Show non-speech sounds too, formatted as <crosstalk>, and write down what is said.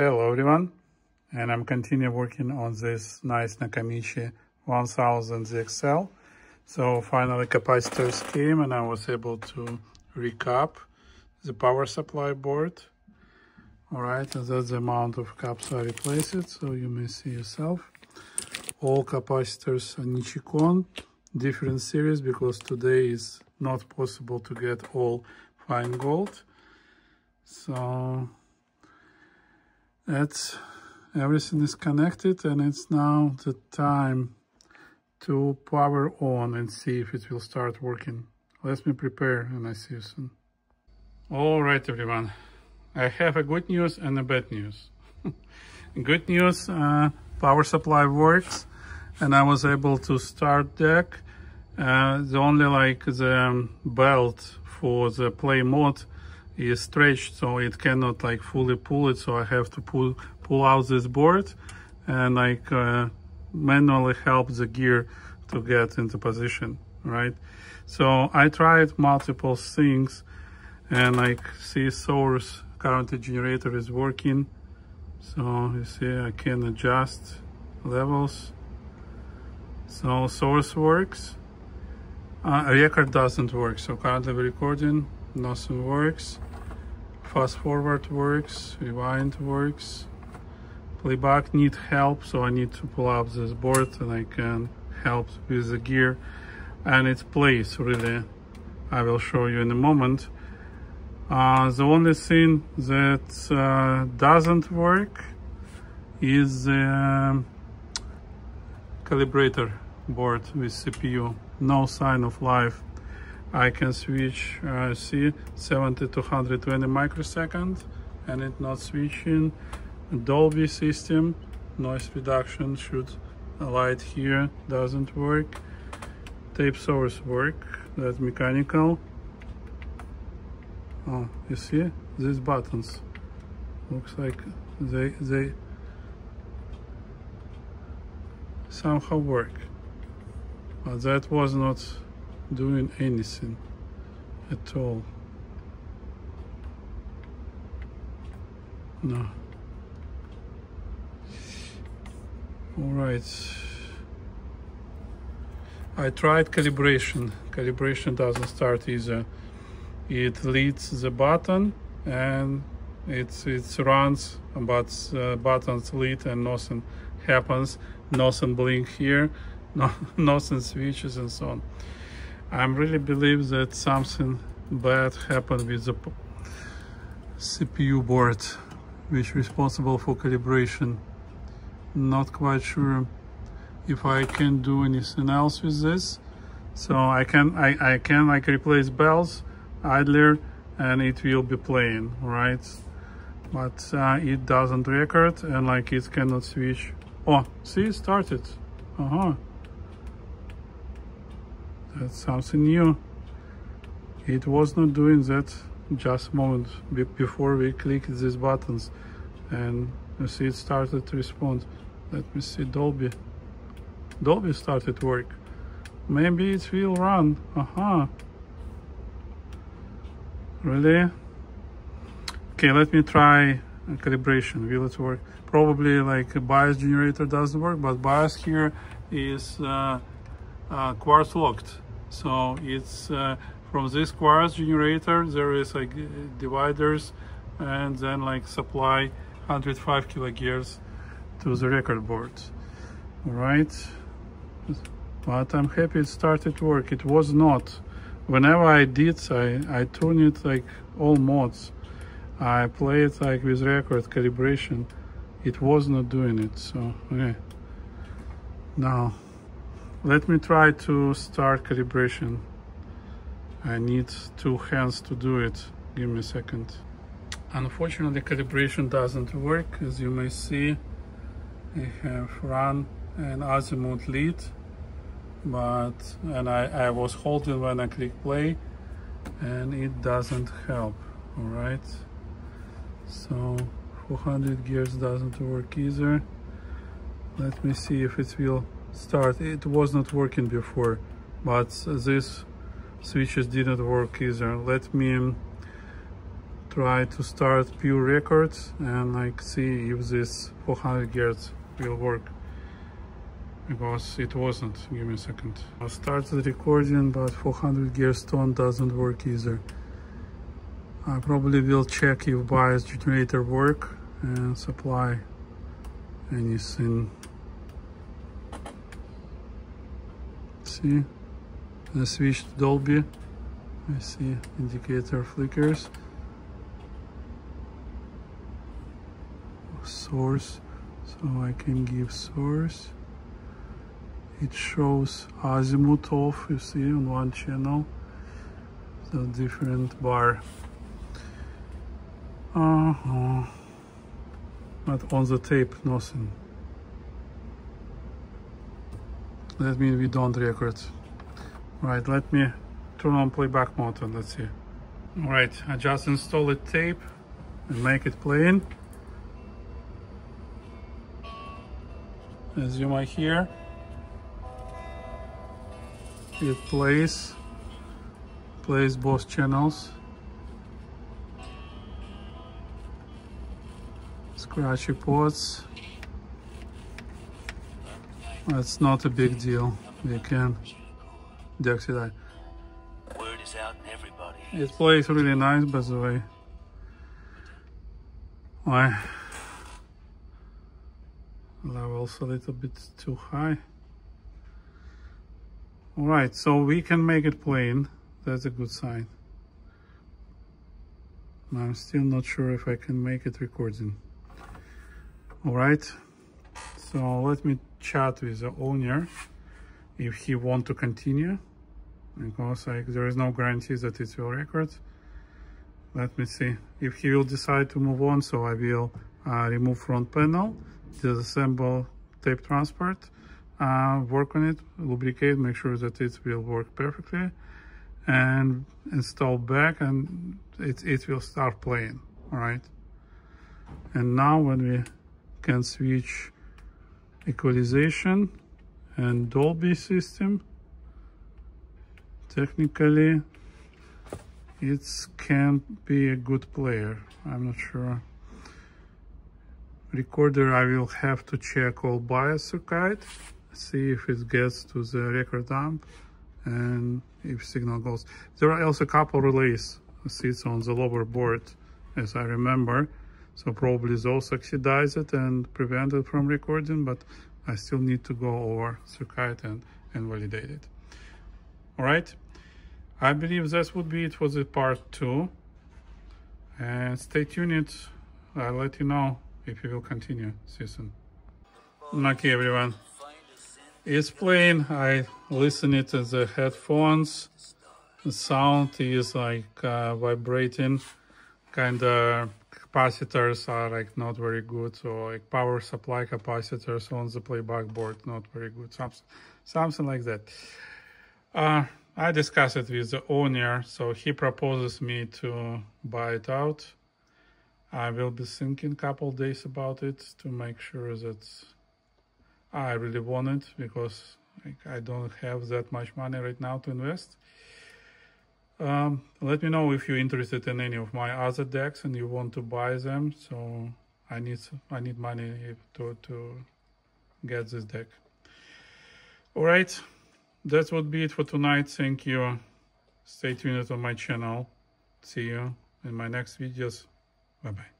Hello everyone, and I'm continuing working on this nice Nakamichi 1000 ZXL. So finally capacitors came and I was able to recap the power supply board. All right, and that's the amount of caps I replaced, so you may see yourself. All capacitors are Nichicon, different series, because today is not possible to get all fine gold. So that's everything is connected and it's now the time to power on and see if it will start working. Let me prepare and I see you soon. All right, everyone. I have a good news and a bad news. <laughs> good news, uh, power supply works and I was able to start deck. Uh, the only like the belt for the play mode is stretched so it cannot like fully pull it so I have to pull pull out this board and like uh, manually help the gear to get into position right? So I tried multiple things and like see source current generator is working. So you see I can adjust levels. So source works. Uh, record doesn't work so currently recording nothing works fast forward works rewind works. Playback need help so I need to pull up this board and I can help with the gear. And it plays really. I will show you in a moment. Uh, the only thing that uh, doesn't work is the um, calibrator board with CPU no sign of life I can switch uh, see 70 to 120 microsecond and it not switching. Dolby system noise reduction should light here doesn't work. Tape source work that's mechanical. Oh you see these buttons. Looks like they they somehow work. But that was not doing anything at all. No. All right. I tried calibration. Calibration doesn't start either. It leads the button and it, it runs, but uh, buttons lead and nothing happens. Nothing blink here, <laughs> no, nothing switches and so on. I really believe that something bad happened with the CPU board which responsible for calibration. Not quite sure if I can do anything else with this. So I can I, I can like replace bells idler and it will be playing right? But uh, it doesn't record and like it cannot switch. Oh see it started. Uh-huh that's something new. It was not doing that just a moment before we clicked these buttons and you see it started to respond. Let me see Dolby. Dolby started work. Maybe it will run. Uh-huh really? Okay let me try calibration. Will it work? Probably like a bias generator doesn't work but bias here is uh, uh, quartz locked. So it's uh, from this quartz generator there is like dividers and then like supply 105 kilohertz to the record board all right? But i'm happy it started work. It was not. Whenever i did i i turned it like all modes i play it like with record calibration. It was not doing it so okay. Now let me try to start calibration. I need two hands to do it. Give me a second. Unfortunately, calibration doesn't work. As you may see, I have run an azimuth lead, but and I, I was holding when I click play, and it doesn't help. All right, so 400 Hz doesn't work either. Let me see if it will start. It was not working before but this switches didn't work either. Let me try to start pure records and like see if this 400 Hz will work. Because it wasn't. Give me a second. I started recording but 400 Hz tone doesn't work either. I probably will check if bias generator work and supply anything see. I to Dolby. I see indicator flickers. Source so I can give source. It shows azimuth off you see on one channel. The different bar. Uh -huh. but on the tape nothing that means we don't record. Right let me turn on playback mode and let's see. All right i just install a tape and make it plain as you might hear it plays plays both channels. Scratchy ports that's not a big deal you can deoxide word is out and everybody it plays really nice by the way why levels a little bit too high all right, so we can make it plain. That's a good sign. I'm still not sure if I can make it recording. All right, so let me chat with the owner if he want to continue because like there is no guarantee that it will record. Let me see if he will decide to move on. So I will uh, remove front panel, disassemble tape transport, uh, work on it, lubricate, make sure that it will work perfectly and install back and it, it will start playing, all right? And now when we can switch equalization and Dolby system, technically it can be a good player. I'm not sure. Recorder, I will have to check all bias circuit see if it gets to the record amp and if signal goes. There are also a couple relays sits on the lower board as I remember. So probably those oxidize it and prevent it from recording, but I still need to go over circuit and, and validate it. All right, I believe that would be it for the part two. And stay tuned, I'll let you know if you will continue. Soon. Okay, everyone. It's playing, I listen it in the headphones. The sound is like uh, vibrating, kind of capacitors are like not very good, so like power supply capacitors on the playback board not very good, something, something like that. Uh, I discussed it with the owner, so he proposes me to buy it out. I will be thinking a couple days about it to make sure that I really want it because like, I don't have that much money right now to invest. Um, let me know if you're interested in any of my other decks and you want to buy them. So I need I need money to to get this deck. All right, that would be it for tonight. Thank you. Stay tuned on my channel. See you in my next videos. Bye bye.